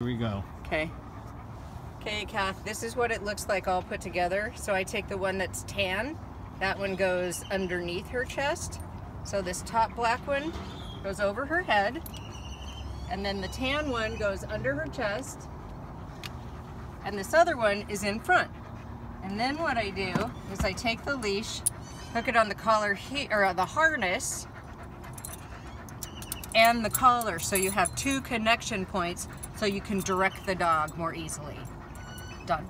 Here we go. Okay. Okay, Kath, this is what it looks like all put together. So I take the one that's tan. That one goes underneath her chest. So this top black one goes over her head. And then the tan one goes under her chest. And this other one is in front. And then what I do is I take the leash, hook it on the collar here, or the harness, and the collar so you have two connection points so you can direct the dog more easily. Done.